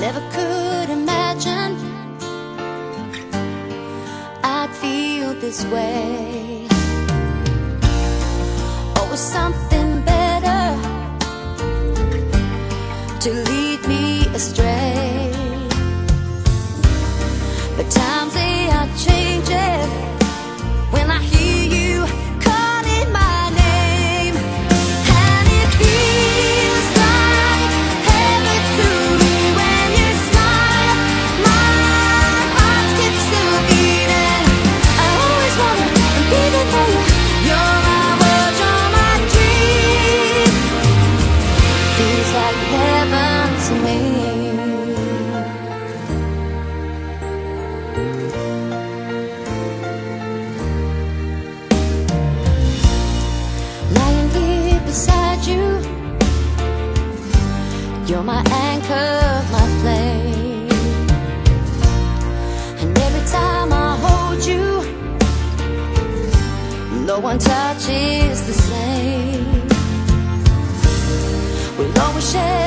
never could imagine I'd feel this way. Oh, Always something better to lead me astray. You're my anchor, my flame. And every time I hold you, no one touches the same. We'll always share.